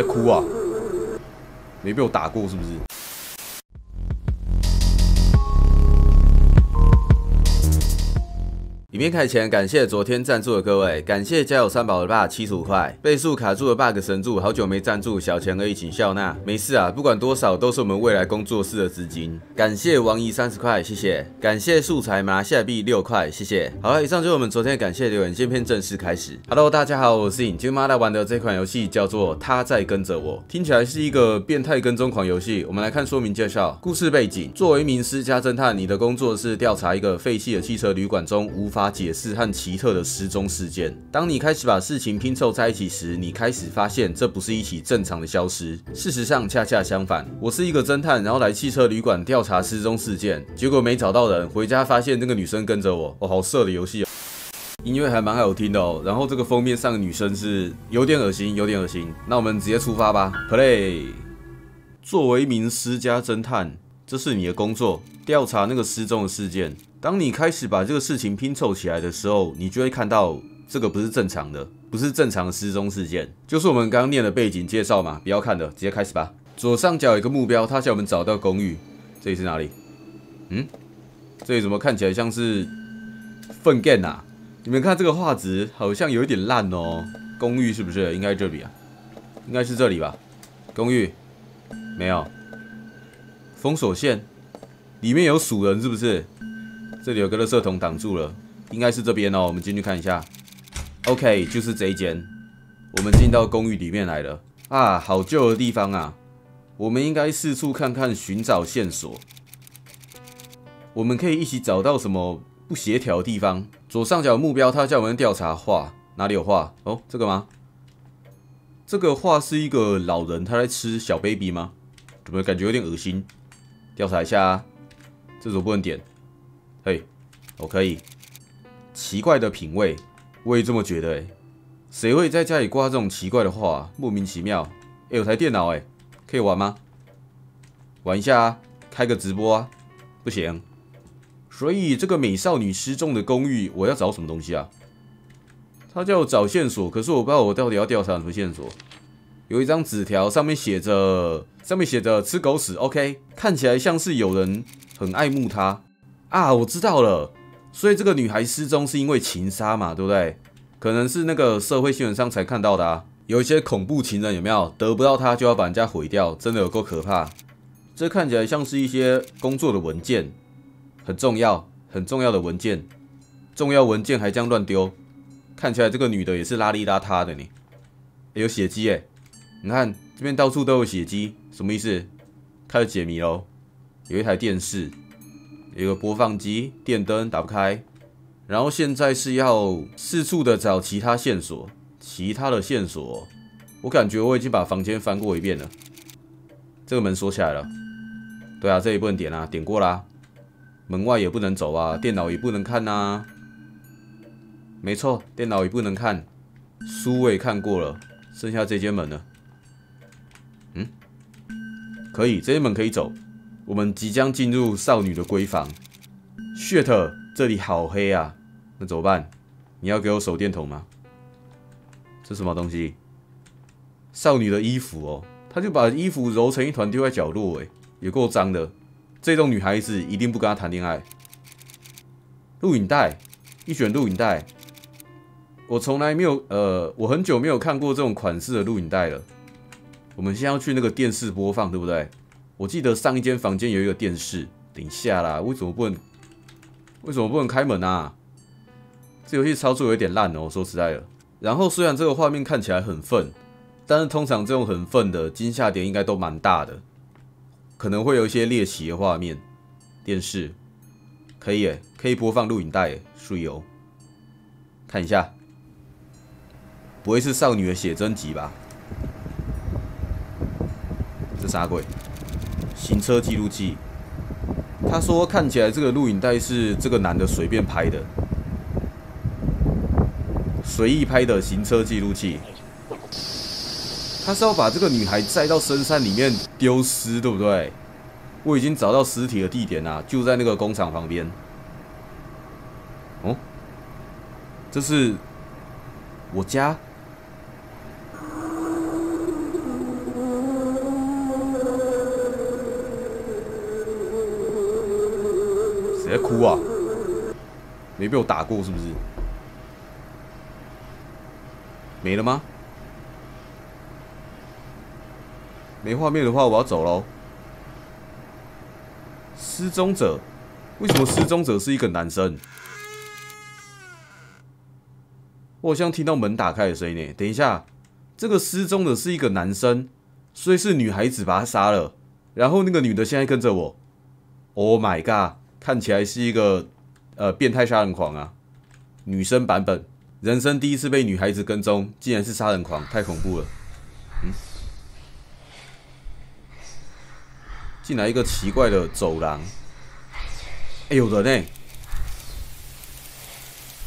在哭啊？没被我打过是不是？影片开前，感谢昨天赞助的各位，感谢家有三宝的爸七十五块，倍数卡住的 bug 神助，好久没赞助，小钱而已，请笑纳。没事啊，不管多少都是我们未来工作室的资金。感谢王姨三十块，谢谢。感谢素材马来西亚币六块，谢谢。好了，以上就是我们昨天的感谢留言，今天正式开始。Hello，大家好，我是影。今天妈来玩的这款游戏叫做《他在跟着我》，听起来是一个变态跟踪狂游戏。我们来看说明介绍。故事背景：作为一名私家侦探，你的工作是调查一个废弃的汽车旅馆中无法解释和奇特的失踪事件。当你开始把事情拼凑在一起时，你开始发现这不是一起正常的消失。事实上，恰恰相反。我是一个侦探，然后来汽车旅馆调查失踪事件，结果没找到人，回家发现那个女生跟着我。哦，好色的游戏！音乐还蛮好听的哦。然后这个封面上的女生是有点恶心，有点恶心。那我们直接出发吧，Play。作为一名私家侦探，这是你的工作，调查那个失踪的事件。当你开始把这个事情拼凑起来的时候，你就会看到这个不是正常的，不是正常的失踪事件，就是我们刚刚念的背景介绍嘛。不要看的，直接开始吧。左上角有一个目标，他叫我们找到公寓。这里是哪里？嗯，这里怎么看起来像是粪便啊？你们看这个画质好像有一点烂哦。公寓是不是？应该这里啊，应该是这里吧？公寓没有封锁线，里面有鼠人是不是？这里有个垃圾桶挡住了，应该是这边哦。我们进去看一下。OK，就是这一间。我们进到公寓里面来了啊，好旧的地方啊。我们应该四处看看，寻找线索。我们可以一起找到什么不协调的地方？左上角目标，他叫我们调查画，哪里有画？哦，这个吗？这个画是一个老人，他在吃小 baby 吗？怎么感觉有点恶心？调查一下啊，这种不能点。嘿，我可以。奇怪的品味，我也这么觉得哎。谁会在家里挂这种奇怪的画？莫名其妙。哎，有台电脑哎，可以玩吗？玩一下啊，开个直播啊？不行。所以这个美少女失踪的公寓，我要找什么东西啊？他叫我找线索，可是我不知道我到底要调查什么线索。有一张纸条，上面写着，上面写着吃狗屎。OK，看起来像是有人很爱慕他。啊，我知道了，所以这个女孩失踪是因为情杀嘛，对不对？可能是那个社会新闻上才看到的啊。有一些恐怖情人有没有得不到她就要把人家毁掉，真的有够可怕。这看起来像是一些工作的文件，很重要、很重要的文件，重要文件还这样乱丢，看起来这个女的也是邋里邋遢的呢。有血迹哎，你看这边到处都有血迹，什么意思？开始解谜喽。有一台电视。一个播放机，电灯打不开，然后现在是要四处的找其他线索，其他的线索，我感觉我已经把房间翻过一遍了。这个门锁起来了，对啊，这里不能点啊，点过啦。门外也不能走啊，电脑也不能看呐。没错，电脑也不能看，书我也看过了，剩下这间门了。嗯，可以，这间门可以走。我们即将进入少女的闺房。shit，这里好黑啊！那怎么办？你要给我手电筒吗？这什么东西？少女的衣服哦，她就把衣服揉成一团丢在角落，哎，也够脏的。这种女孩子一定不跟他谈恋爱。录影带，一卷录影带。我从来没有，呃，我很久没有看过这种款式的录影带了。我们先要去那个电视播放，对不对？我记得上一间房间有一个电视，等一下啦，为什么不能？为什么不能开门啊？这游戏操作有点烂哦，说实在的。然后虽然这个画面看起来很愤，但是通常这种很愤的惊吓点应该都蛮大的，可能会有一些猎奇的画面。电视可以诶，可以播放录影带，书油看一下，不会是少女的写真集吧？这啥鬼？行车记录器，他说看起来这个录影带是这个男的随便拍的，随意拍的行车记录器。他是要把这个女孩载到深山里面丢尸，对不对？我已经找到尸体的地点啦，就在那个工厂旁边。哦，这是我家。在哭啊？没被我打过是不是？没了吗？没画面的话，我要走喽。失踪者？为什么失踪者是一个男生？我好像听到门打开的声音呢。等一下，这个失踪的是一个男生，所以是女孩子把他杀了。然后那个女的现在跟着我。Oh my god！看起来是一个呃变态杀人狂啊，女生版本。人生第一次被女孩子跟踪，竟然是杀人狂，太恐怖了。嗯，进来一个奇怪的走廊。哎，有人呢？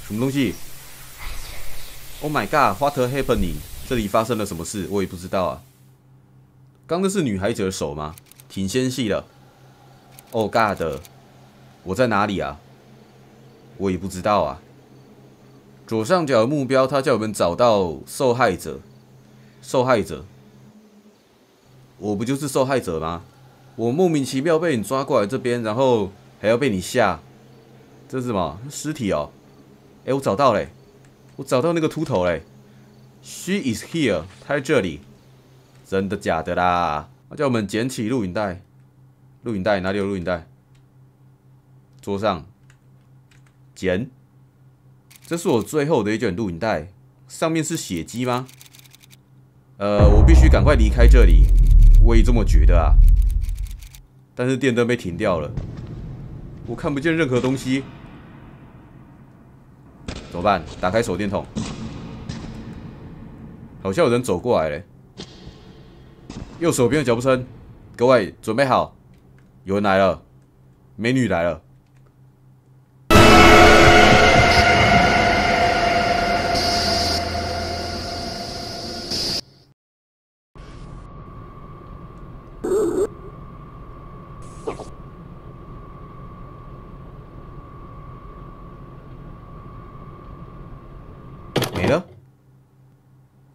什么东西？Oh my god！What happening？这里发生了什么事？我也不知道啊。刚那是女孩子的手吗？挺纤细的。Oh god！我在哪里啊？我也不知道啊。左上角的目标，他叫我们找到受害者。受害者，我不就是受害者吗？我莫名其妙被你抓过来这边，然后还要被你吓。这是什么尸体哦？哎，我找到嘞！我找到那个秃头嘞！She is here，他在这里。真的假的啦？他叫我们捡起录影带。录影带哪里有录影带？桌上。捡。这是我最后的一卷录影带，上面是血迹吗？呃，我必须赶快离开这里，我也这么觉得啊。但是电灯被停掉了，我看不见任何东西，怎么办？打开手电筒，好像有人走过来嘞。右手边的脚步声，各位准备好，有人来了，美女来了。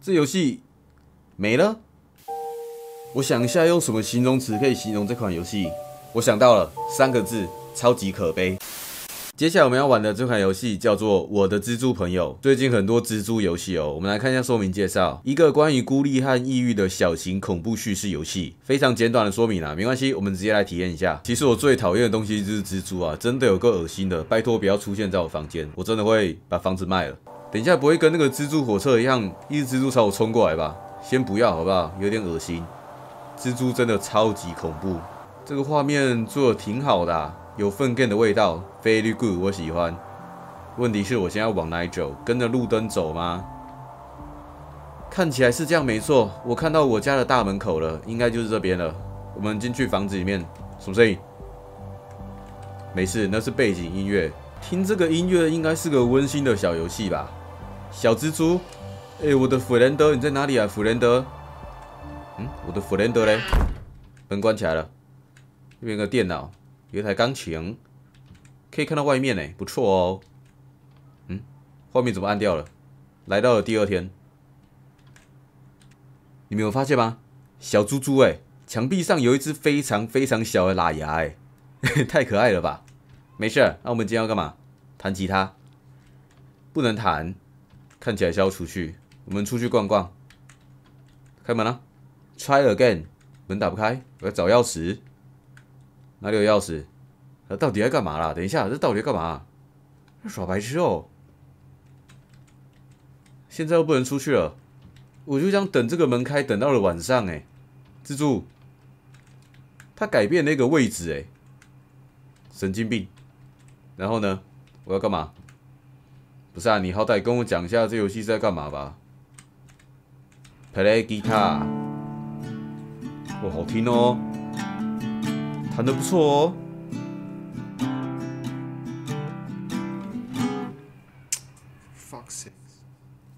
这游戏没了。我想一下，用什么形容词可以形容这款游戏？我想到了三个字：超级可悲。接下来我们要玩的这款游戏叫做《我的蜘蛛朋友》。最近很多蜘蛛游戏哦，我们来看一下说明介绍。一个关于孤立和抑郁的小型恐怖叙事游戏，非常简短的说明啊，没关系，我们直接来体验一下。其实我最讨厌的东西就是蜘蛛啊，真的有够恶心的，拜托不要出现在我房间，我真的会把房子卖了。等一下不会跟那个蜘蛛火车一样，一只蜘蛛朝我冲过来吧？先不要好不好？有点恶心。蜘蛛真的超级恐怖。这个画面做的挺好的，有粪便的味道，very good，我喜欢。问题是我现在要往哪里走？跟着路灯走吗？看起来是这样没错。我看到我家的大门口了，应该就是这边了。我们进去房子里面，什么声音？没事，那是背景音乐。听这个音乐应该是个温馨的小游戏吧。小蜘蛛，哎，我的弗兰德，你在哪里啊？弗兰德，嗯，我的弗兰德嘞？门关起来了。这边有个电脑，有一台钢琴，可以看到外面呢，不错哦。嗯，画面怎么暗掉了？来到了第二天，你没有发现吗？小猪猪，哎，墙壁上有一只非常非常小的喇牙，哎，太可爱了吧？没事，那我们今天要干嘛？弹吉他？不能弹。看起来是要出去，我们出去逛逛。开门了，Try again，门打不开，我要找钥匙。哪里有钥匙？他到底在干嘛啦？等一下，这到底干嘛？耍白痴哦！现在又不能出去了，我就这样等这个门开，等到了晚上哎。蜘蛛，他改变那个位置哎，神经病。然后呢？我要干嘛？不是啊，你好歹跟我讲一下这游戏是在干嘛吧？Play guitar，哇，好听哦，弹的不错哦。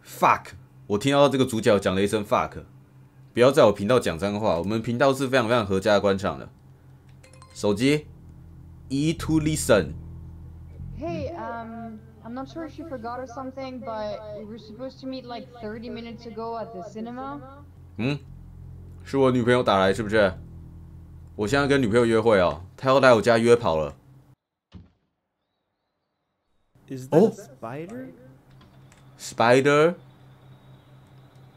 Fuck，我听到这个主角讲了一声 fuck，不要在我频道讲脏话，我们频道是非常非常合家观赏的。手机，E to listen。Hey, um. I'm not sure if she forgot or something, but we were supposed to meet like 30 minutes ago at the cinema. 嗯，是我女朋友打来是不是？我现在跟女朋友约会哦，她要来我家约跑了。Is that Oh. a spider? Spider。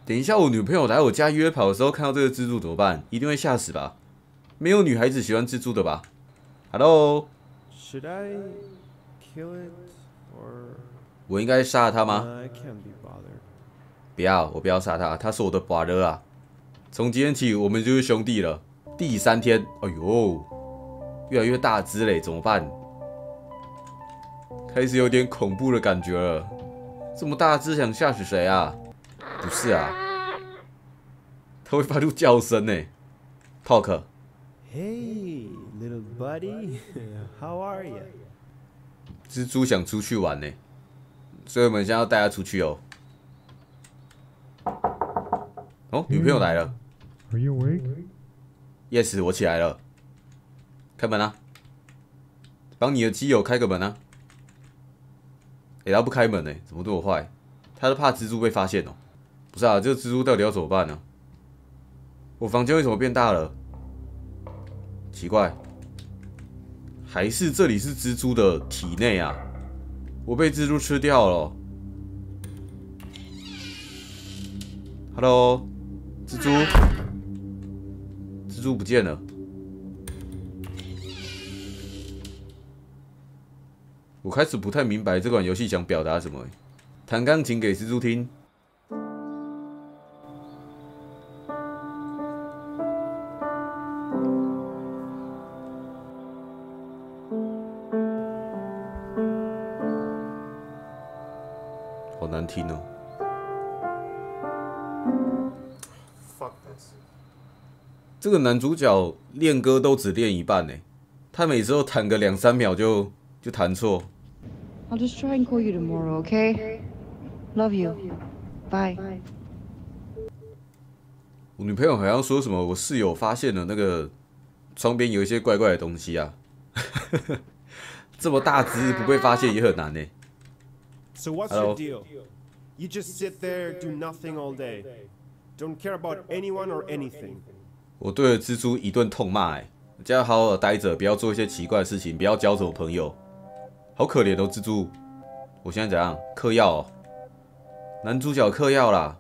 等一下，我女朋友来我家约跑的时候看到这个蜘蛛怎么办？一定会吓死吧？没有女孩子喜欢蜘蛛的吧？Hello，Should I kill it 我应该杀了他吗？Uh. 不要，我不要杀他，他是我的 brother 啊！从今天起，我们就是兄弟了。第三天，哎呦，越来越大只嘞，怎么办？开始有点恐怖的感觉了。这么大只，想吓死谁啊？不是啊，他会发出叫声呢。Talk，Hey, little buddy, how are you? 蜘蛛想出去玩呢，所以我们现在要带它出去哦。哦，女朋友来了。Are you awake? Yes，我起来了。开门啊！帮你的基友开个门啊！诶、他不开门呢、怎么这么坏？他是怕蜘蛛被发现哦、不是啊，这个蜘蛛到底要怎么办呢？我房间为什么变大了？奇怪，还是这里是蜘蛛的体内啊？我被蜘蛛吃掉了。Hello，蜘蛛。蜘蛛不见了。我开始不太明白这款游戏想表达什么。弹钢琴给蜘蛛听。难听哦。这个男主角练歌都只练一半呢，他每次都弹个两三秒就就弹错。I'll just try and call you tomorrow, okay? Love you. Bye. 我女朋友好像说什么，我室友发现了那个窗边有一些怪怪的东西啊。这么大只不被发现也很难呢。So what's your deal? You just sit there, do nothing all day. Don't care about anyone or anything. 我对着蜘蛛一顿痛骂，哎，叫他好好的待着，不要做一些奇怪的事情，不要交什么朋友。好可怜哦，蜘蛛。我现在怎样？嗑药哦。男主角嗑药啦。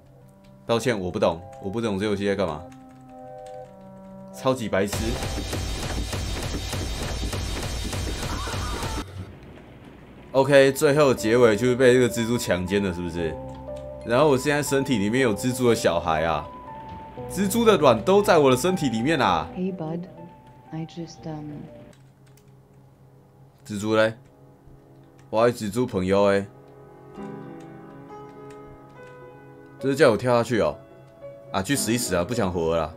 抱歉，我不懂，我不懂这游戏在干嘛。超级白痴。OK，最后结尾就是被这个蜘蛛强奸了，是不是？然后我现在身体里面有蜘蛛的小孩啊，蜘蛛的卵都在我的身体里面啊。Hey, bud. I just, um. 蜘蛛嘞？我还有蜘蛛朋友哎，这是叫我跳下去哦？啊，去死一死啊！不想活了啦。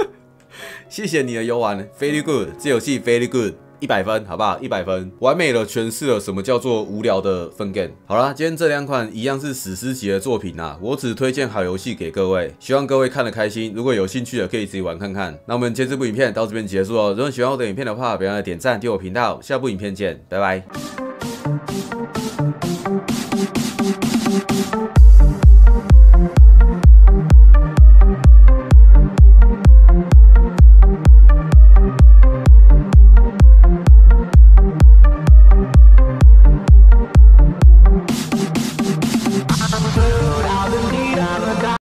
谢谢你的游玩，very good，这游戏 very good，一百分，好不好？一百分，完美的诠释了什么叫做无聊的分 game。好啦，今天这两款一样是史诗级的作品啊，我只推荐好游戏给各位，希望各位看得开心。如果有兴趣的，可以自己玩看看。那我们今天这部影片到这边结束哦。如果喜欢我的影片的话，别忘了点赞、订阅我频道。下部影片见，拜拜。